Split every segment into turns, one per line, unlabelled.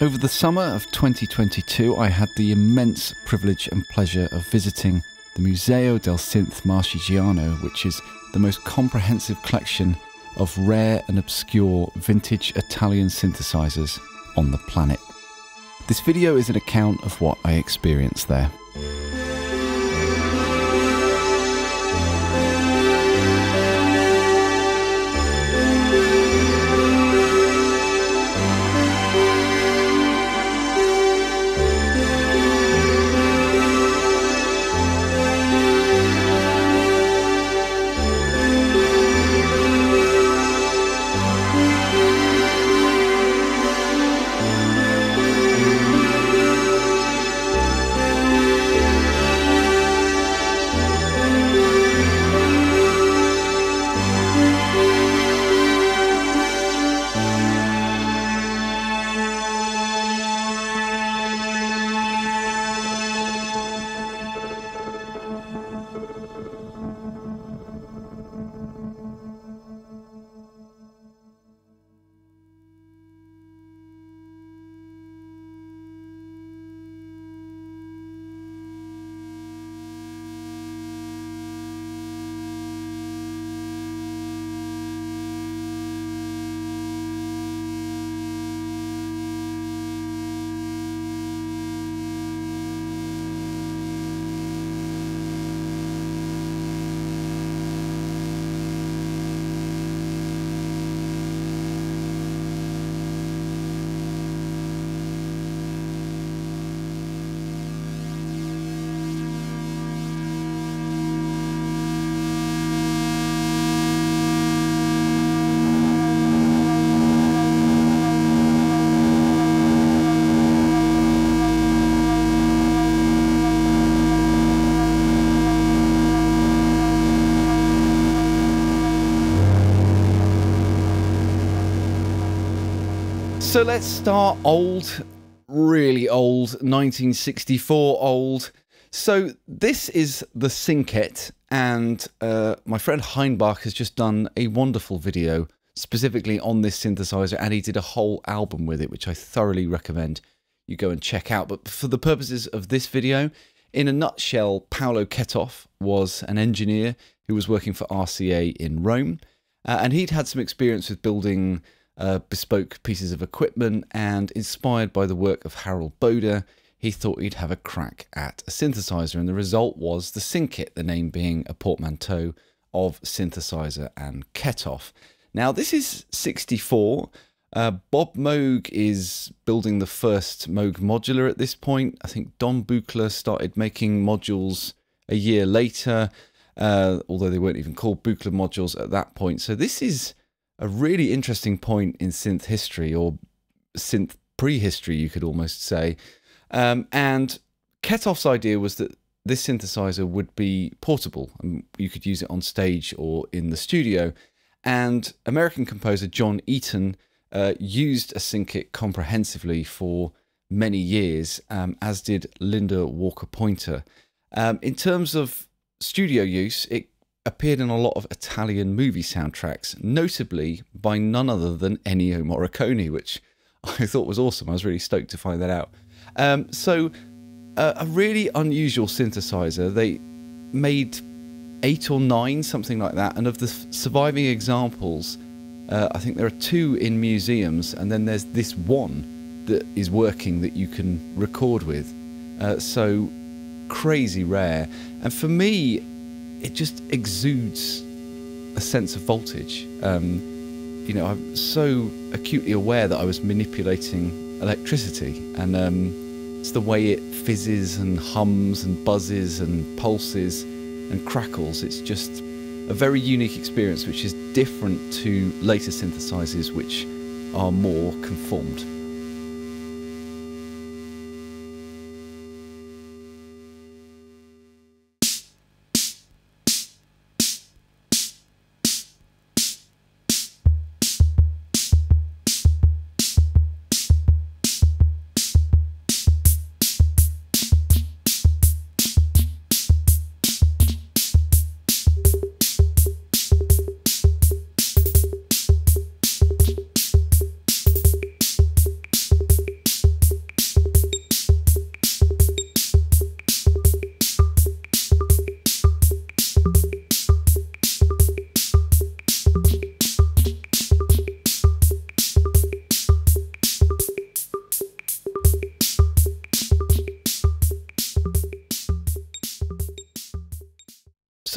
Over the summer of 2022, I had the immense privilege and pleasure of visiting the Museo del Synth Marchigiano, which is the most comprehensive collection of rare and obscure vintage Italian synthesizers on the planet. This video is an account of what I experienced there. So let's start old, really old, 1964 old. So this is the Synket, and uh, my friend Heinbach has just done a wonderful video specifically on this synthesizer, and he did a whole album with it, which I thoroughly recommend you go and check out. But for the purposes of this video, in a nutshell, Paolo Ketoff was an engineer who was working for RCA in Rome, uh, and he'd had some experience with building uh, bespoke pieces of equipment, and inspired by the work of Harald Bode, he thought he'd have a crack at a synthesizer, and the result was the Synket, the name being a portmanteau of synthesizer and Ketoff. Now, this is 64. Uh, Bob Moog is building the first Moog modular at this point. I think Don Buchla started making modules a year later, uh, although they weren't even called Buchla modules at that point. So this is a really interesting point in synth history or synth prehistory, you could almost say. Um, and Ketoff's idea was that this synthesizer would be portable and you could use it on stage or in the studio. And American composer John Eaton uh, used a Synket comprehensively for many years, um, as did Linda Walker Pointer. Um, in terms of studio use, it appeared in a lot of Italian movie soundtracks, notably by none other than Ennio Morricone, which I thought was awesome. I was really stoked to find that out. Um, so, uh, a really unusual synthesizer. They made eight or nine, something like that. And of the surviving examples, uh, I think there are two in museums, and then there's this one that is working that you can record with. Uh, so crazy rare. And for me, it just exudes a sense of voltage. Um, you know, I'm so acutely aware that I was manipulating electricity, and um, it's the way it fizzes and hums and buzzes and pulses and crackles. It's just a very unique experience, which is different to later synthesizers, which are more conformed.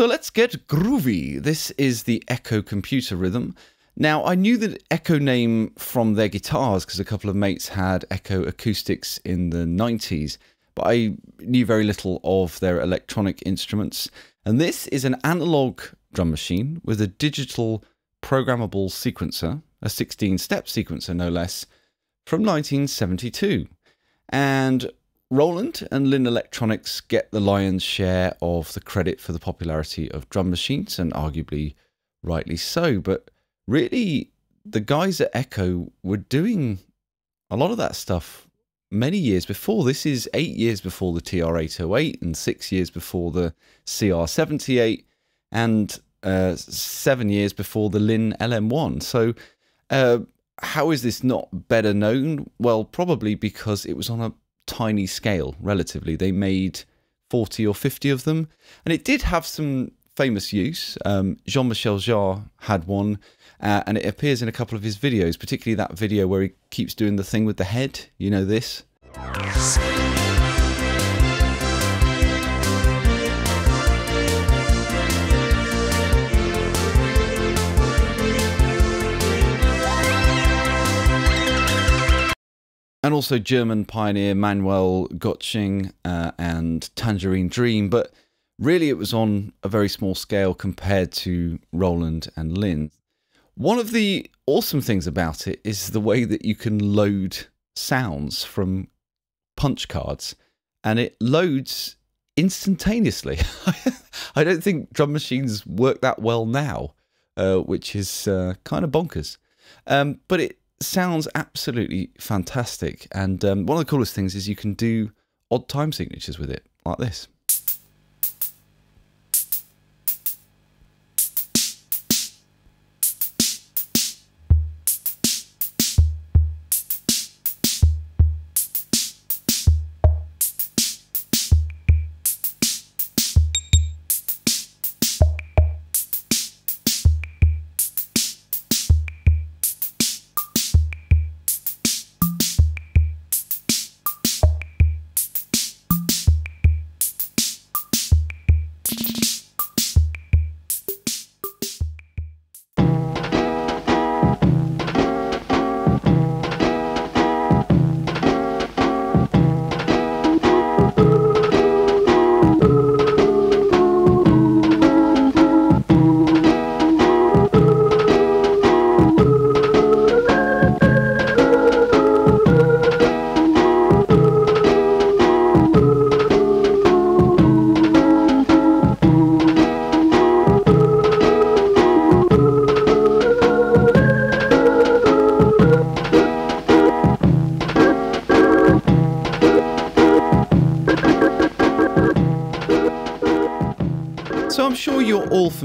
So let's get groovy. This is the EKO Computerhythm. Now, I knew the EKO name from their guitars because a couple of mates had EKO acoustics in the 90s, but I knew very little of their electronic instruments. And this is an analog drum machine with a digital programmable sequencer, a 16 step sequencer no less, from 1972. And Roland and Linn Electronics get the lion's share of the credit for the popularity of drum machines, and arguably rightly so. But really, the guys at EKO were doing a lot of that stuff many years before. This is eight years before the TR-808 and six years before the CR-78 and uh, seven years before the Linn LM1. So, uh, how is this not better known? Well, probably because it was on a tiny scale, relatively. They made 40 or 50 of them, and it did have some famous use. Um, Jean Michel Jarre had one, uh, and it appears in a couple of his videos, particularly that video where he keeps doing the thing with the head. You know this? And also German pioneer Manuel Gottsching uh, and Tangerine Dream, but really it was on a very small scale compared to Roland and Linn. One of the awesome things about it is the way that you can load sounds from punch cards, and it loads instantaneously. I don't think drum machines work that well now, uh, which is uh, kind of bonkers. Um, but it sounds absolutely fantastic. And um, one of the coolest things is you can do odd time signatures with it, like this.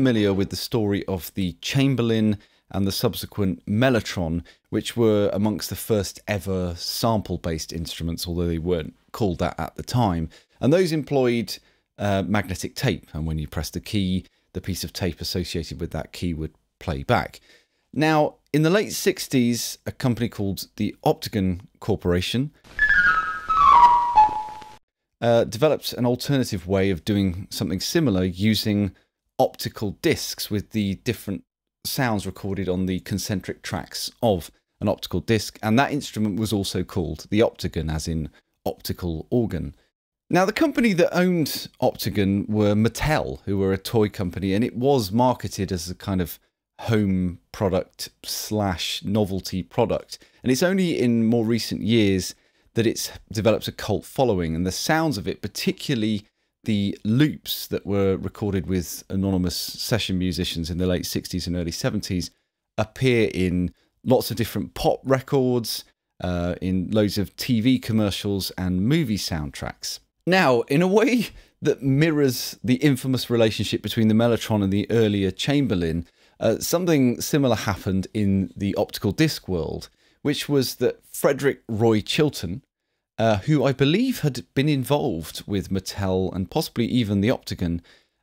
Familiar with the story of the Chamberlin and the subsequent Mellotron, which were amongst the first ever sample based instruments, although they weren't called that at the time. And those employed uh, magnetic tape, and when you pressed the key, the piece of tape associated with that key would play back. Now, in the late 60s, a company called the Optigan Corporation uh, developed an alternative way of doing something similar using optical discs with the different sounds recorded on the concentric tracks of an optical disc, and that instrument was also called the Optigan, as in optical organ. Now, the company that owned Optigan were Mattel, who were a toy company, and it was marketed as a kind of home product slash novelty product. And it's only in more recent years that it's developed a cult following, and the sounds of it, particularly the loops that were recorded with anonymous session musicians in the late 60s and early 70s appear in lots of different pop records, uh, in loads of TV commercials and movie soundtracks. Now, in a way that mirrors the infamous relationship between the Mellotron and the earlier Chamberlin, uh, something similar happened in the optical disc world, which was that Frederick Roy Chilton, uh, who I believe had been involved with Mattel and possibly even the Optigan,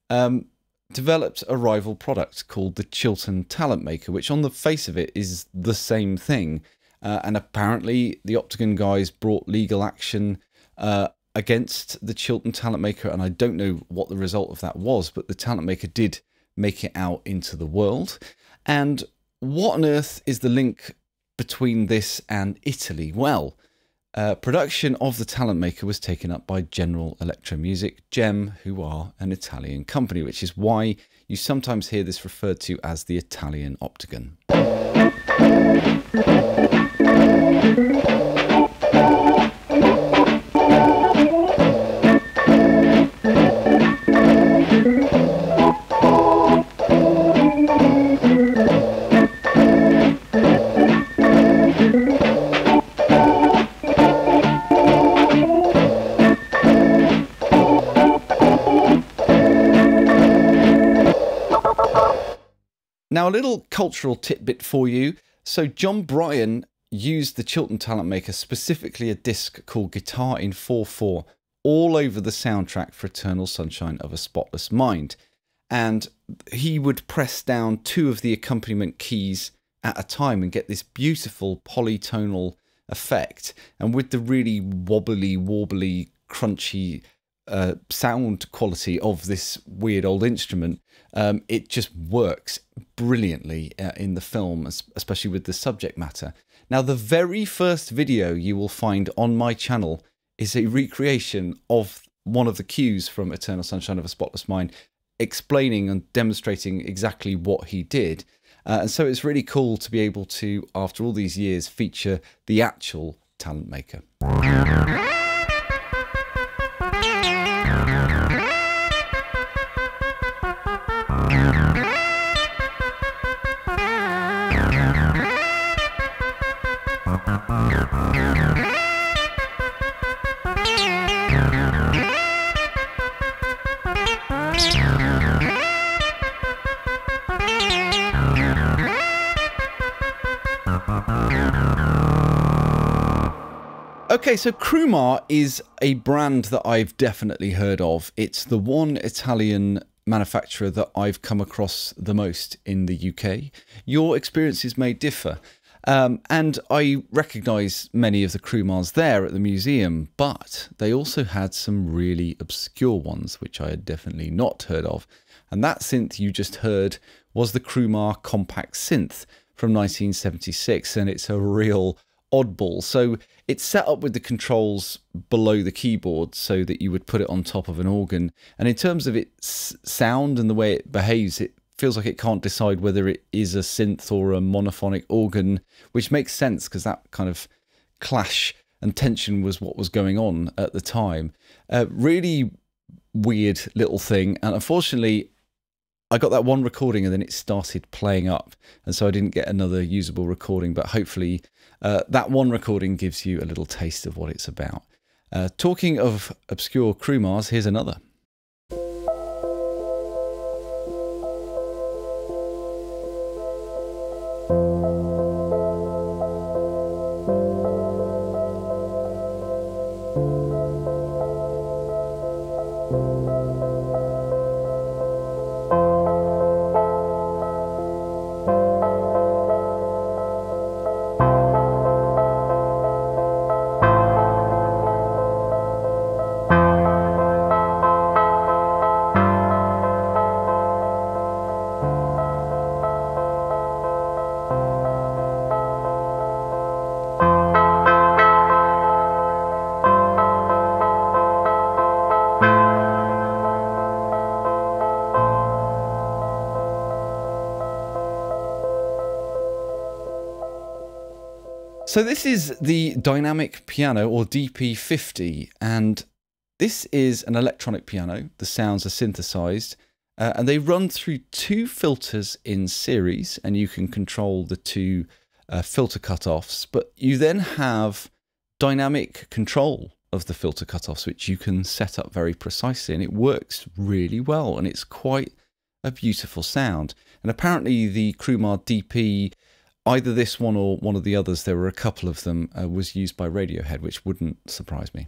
um, developed a rival product called the Chilton Talentmaker, which on the face of it is the same thing. Uh, and apparently, the Optigan guys brought legal action uh, against the Chilton Talentmaker, and I don't know what the result of that was, but the Talentmaker did make it out into the world. And what on earth is the link between this and Italy? Well, uh, production of the Talentmaker was taken up by General Electro Music, GEM, who are an Italian company, which is why you sometimes hear this referred to as the Italian Optigan. Now, a little cultural tidbit for you. So, Jon Brion used the Chilton Talentmaker, specifically a disc called Guitar in 4 4, all over the soundtrack for Eternal Sunshine of a Spotless Mind. And he would press down two of the accompaniment keys at a time and get this beautiful polytonal effect. And with the really wobbly, warbly, crunchy uh, sound quality of this weird old instrument, um, it just works brilliantly uh, in the film, especially with the subject matter. Now, the very first video you will find on my channel is a recreation of one of the cues from Eternal Sunshine of a Spotless Mind, explaining and demonstrating exactly what he did. Uh, and so it's really cool to be able to, after all these years, feature the actual Talentmaker. Okay, so Crumar is a brand that I've definitely heard of. It's the one Italian manufacturer that I've come across the most in the UK. Your experiences may differ. Um, and I recognise many of the Crumars there at the museum, but they also had some really obscure ones, which I had definitely not heard of. And that synth you just heard was the Crumar Compac Synth from 1976, and it's a real oddball. So it's set up with the controls below the keyboard so that you would put it on top of an organ. And in terms of its sound and the way it behaves, it feels like it can't decide whether it is a synth or a monophonic organ, which makes sense because that kind of clash and tension was what was going on at the time. Uh, really weird little thing. And unfortunately, I got that one recording and then it started playing up. And so I didn't get another usable recording, but hopefully uh, that one recording gives you a little taste of what it's about. Uh, talking of obscure Crumars, here's another. So this is the dynamic piano or DP50 and this is an electronic piano. The sounds are synthesized uh, and they run through two filters in series and you can control the two uh, filter cutoffs but you then have dynamic control of the filter cutoffs which you can set up very precisely and it works really well and it's quite a beautiful sound and apparently the Crumar DP either this one or one of the others, there were a couple of them, uh, was used by Radiohead, which wouldn't surprise me.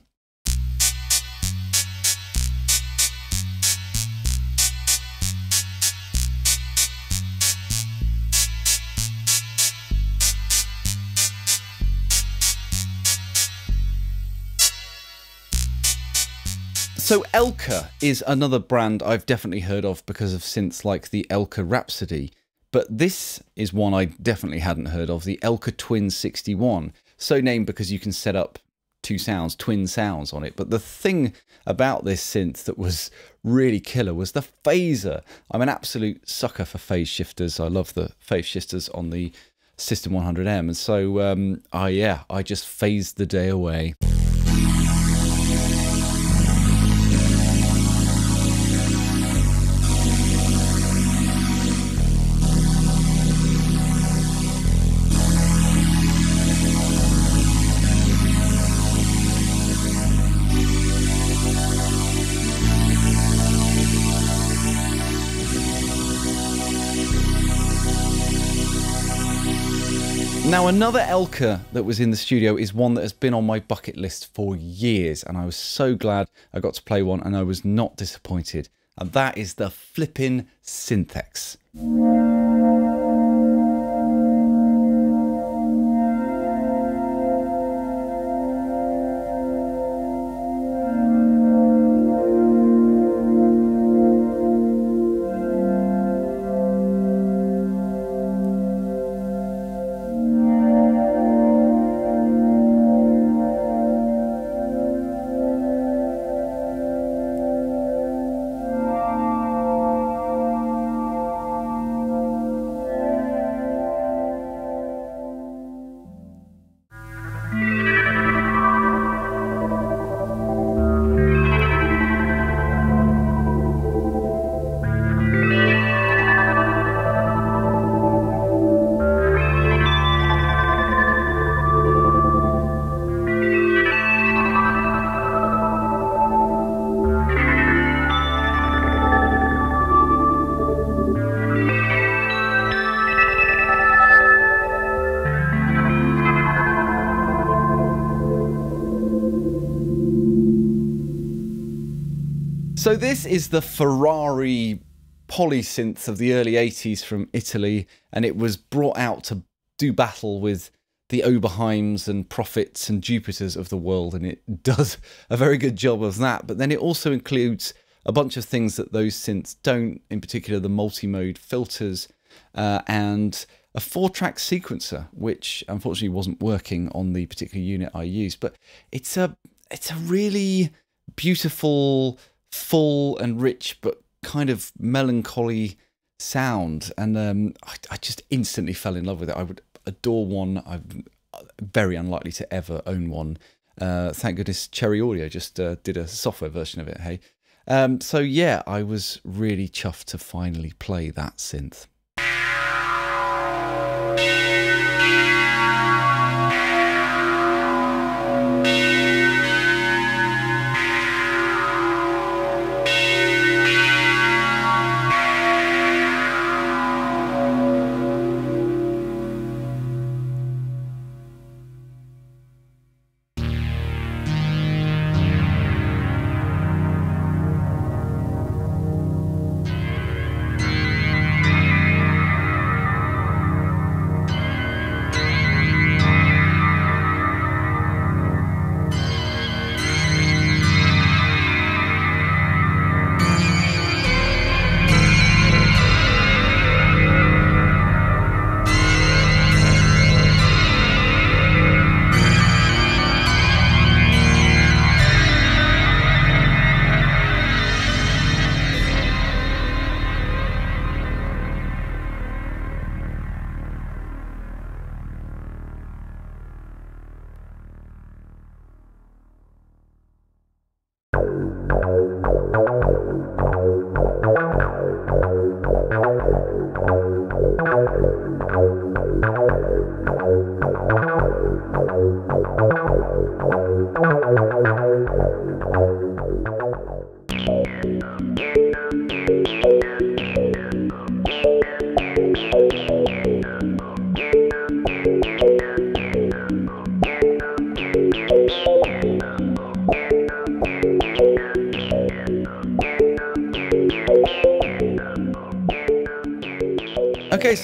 So Elka is another brand I've definitely heard of because of synths like the Elka Rhapsody. But this is one I definitely hadn't heard of, the Elkatwin 61. So named because you can set up two sounds, twin sounds on it. But the thing about this synth that was really killer was the phaser. I'm an absolute sucker for phase shifters. I love the phase shifters on the System 100M. And so, um, I, yeah, I just phased the day away. Now, another Elka that was in the studio is one that has been on my bucket list for years, and I was so glad I got to play one, and I was not disappointed. And that is the flippin' Synthex. So this is the Ferrari polysynth of the early 80s from Italy, and it was brought out to do battle with the Oberheims and Prophets and Jupiters of the world, and it does a very good job of that. But then it also includes a bunch of things that those synths don't, in particular the multi-mode filters uh, and a four-track sequencer, which unfortunately wasn't working on the particular unit I used. But it's a it's a really beautiful full and rich but kind of melancholy sound. And um, I, I, just instantly fell in love with it. I would adore one. I'm very unlikely to ever own one. Uh, thank goodness cherry audio just uh, did a software version of it hey. Um, so yeah i was really chuffed to finally play that synth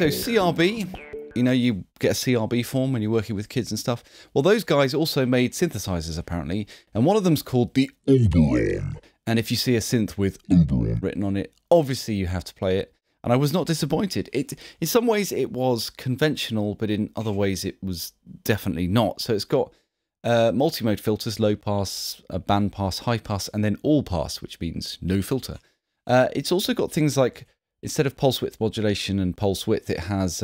so CRB, you know, you get a CRB form when you're working with kids and stuff. Well, those guys also made synthesizers apparently, and one of them's called the Oberon. And if you see a synth with Oberon written on it, obviously you have to play it. And I was not disappointed. It, in some ways, it was conventional, but in other ways, it was definitely not. So it's got uh, multi-mode filters, low pass, a band pass, high pass, and then all pass, which means no filter. Uh, it's also got things like instead of pulse width modulation and pulse width, it has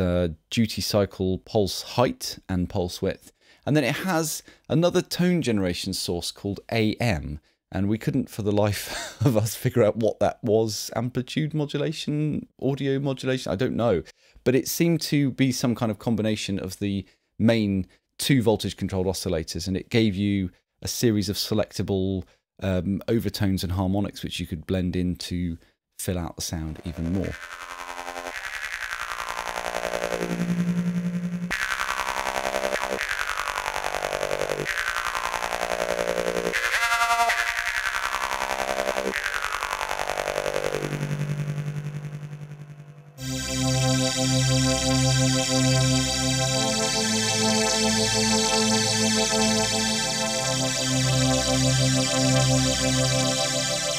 duty cycle pulse height and pulse width. And then it has another tone generation source called AM. And we couldn't, for the life of us, figure out what that was. Amplitude modulation, audio modulation, I don't know. But it seemed to be some kind of combination of the main two voltage controlled oscillators. And it gave you a series of selectable um, overtones and harmonics, which you could blend in to fill out the sound even more.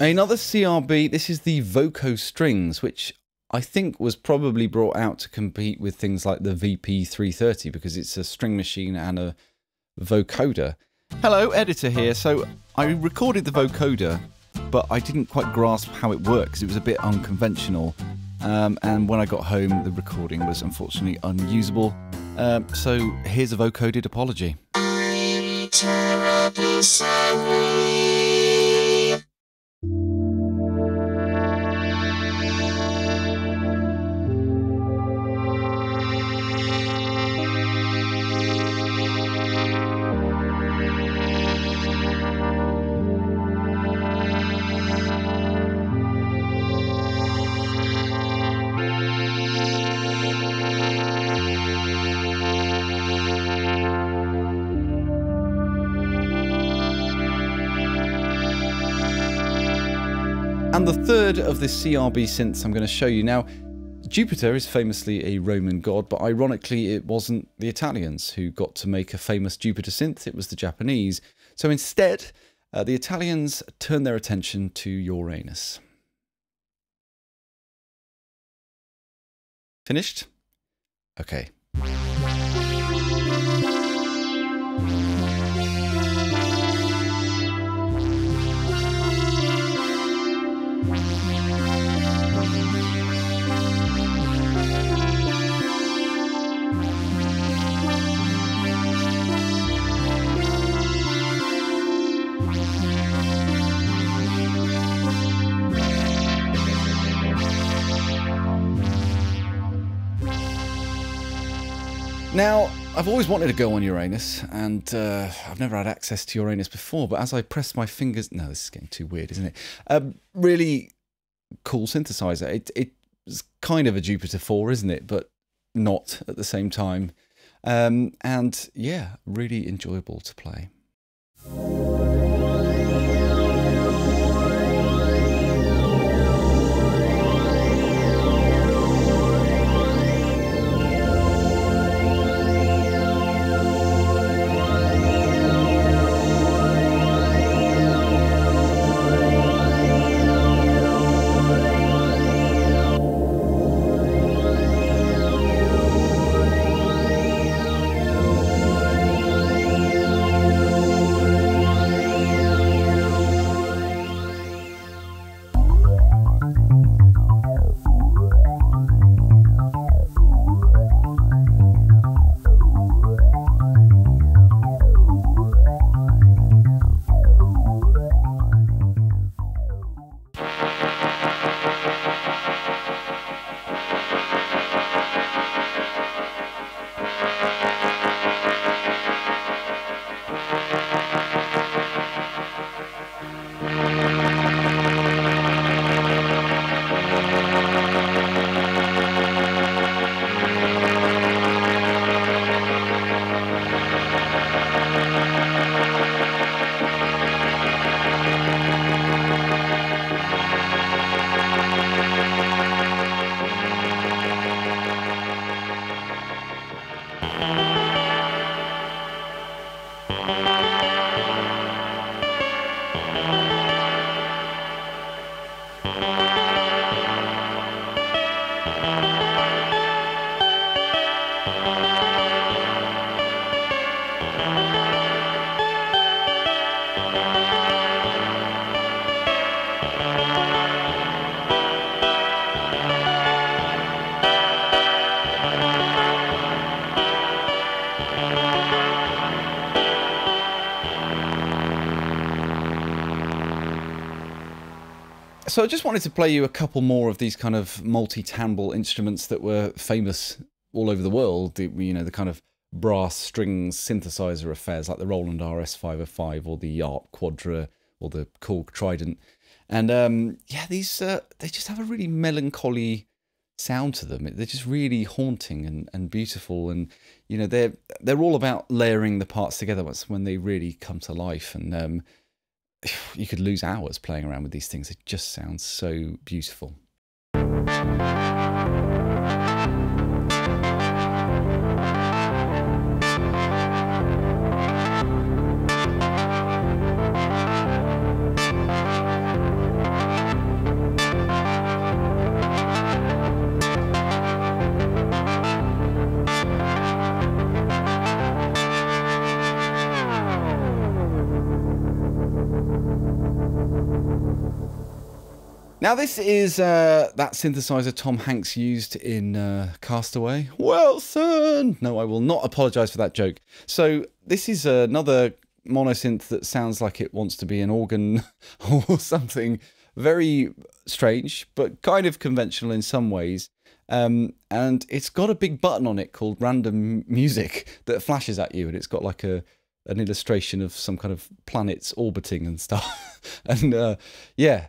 Another CRB, this is the Voco Strings, which I think was probably brought out to compete with things like the VP330 because it's a string machine and a vocoder. Hello, editor here. So I recorded the vocoder, but I didn't quite grasp how it works. It was a bit unconventional. Um, and when I got home, the recording was unfortunately unusable. Um, so here's a vocoded apology. Of the CRB synths I'm going to show you now. Jupiter is famously a Roman god, but ironically, it wasn't the Italians who got to make a famous Jupiter synth, it was the Japanese. So instead, uh, the Italians turned their attention to Uranus. Finished? Okay. Now, I've always wanted to go on Uranus, and uh, I've never had access to Uranus before, but as I press my fingers... No, this is getting too weird, isn't it? Um, really cool synthesizer. It, it's kind of a Jupiter 4, isn't it? But not at the same time. Um, and yeah, really enjoyable to play. So I just wanted to play you a couple more of these kind of multi-timbre instruments that were famous all over the world. The, you know, the kind of brass strings synthesizer affairs like the Roland RS505 or the ARP Quadra or the Korg Trident. And um, yeah, these uh, they just have a really melancholy sound to them. They're just really haunting and, and beautiful. And you know, they're they're all about layering the parts together once when they really come to life. And um, you could lose hours playing around with these things. It just sounds so beautiful. Now, this is uh, that synthesizer Tom Hanks used in uh, Castaway. Wilson! No, I will not apologise for that joke. So, this is another monosynth that sounds like it wants to be an organ or something very strange, but kind of conventional in some ways. Um, and it's got a big button on it called random music that flashes at you, and it's got like a an illustration of some kind of planets orbiting and stuff. and uh, yeah,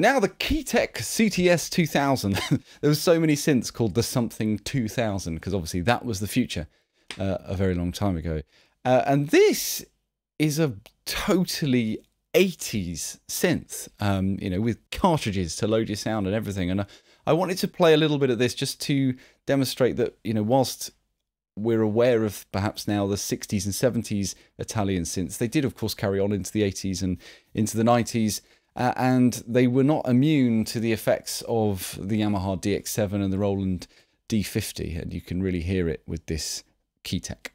Now the Keytek CTS 2000. there was so many synths called the something 2000 because obviously that was the future uh, a very long time ago. Uh, and this is a totally 80s synth, um, you know, with cartridges to load your sound and everything. And I, I wanted to play a little bit of this just to demonstrate that, you know, whilst we're aware of perhaps now the 60s and 70s Italian synths, they did, of course, carry on into the 80s and into the 90s. Uh, and they were not immune to the effects of the Yamaha DX7 and the Roland D50, and you can really hear it with this Keytek.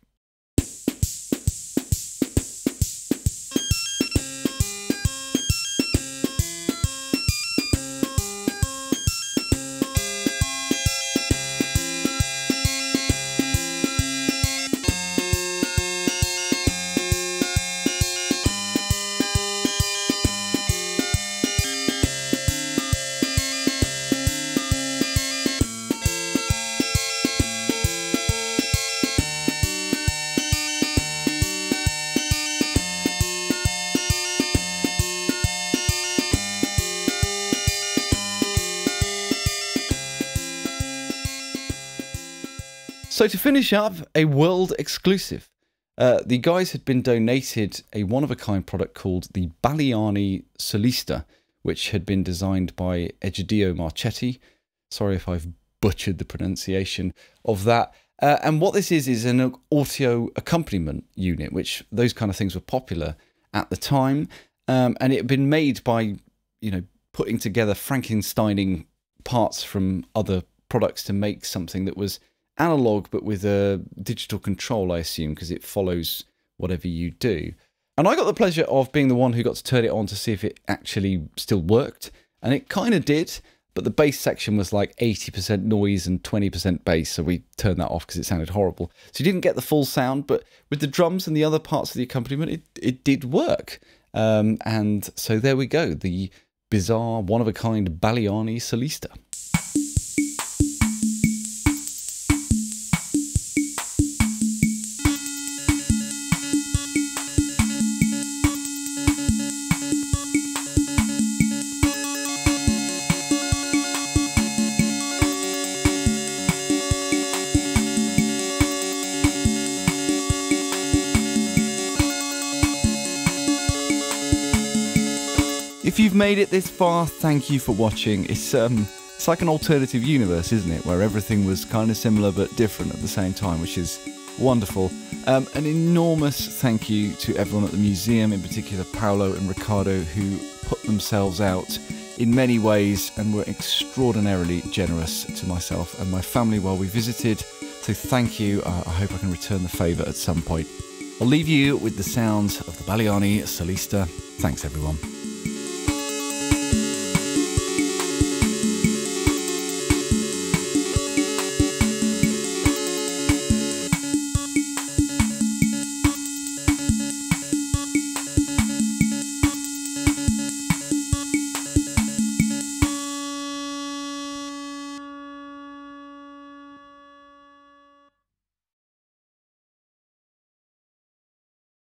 So to finish up, a world exclusive. Uh, the guys had been donated a one-of-a-kind product called the Baleani Solista, which had been designed by Egidio Marchetti. Sorry if I've butchered the pronunciation of that. Uh, and what this is is an audio accompaniment unit, which those kind of things were popular at the time, um, and it had been made by you know putting together Frankensteining parts from other products to make something that was analog but with a digital control, I assume, because it follows whatever you do. And I got the pleasure of being the one who got to turn it on to see if it actually still worked. And it kind of did, but the bass section was like 80% noise and 20% bass. So we turned that off because it sounded horrible. So you didn't get the full sound, but with the drums and the other parts of the accompaniment, it, it did work. Um, and so there we go the bizarre, one of a kind Baleani Solista. If you've made it this far, thank you for watching. It's um it's like an alternative universe, isn't it? Where everything was kind of similar but different at the same time, which is wonderful. Um, an enormous thank you to everyone at the museum, in particular Paolo and Riccardo, who put themselves out in many ways and were extraordinarily generous to myself and my family while we visited. So thank you. Uh, I hope I can return the favour at some point. I'll leave you with the sounds of the Baleani Solista. Thanks, everyone.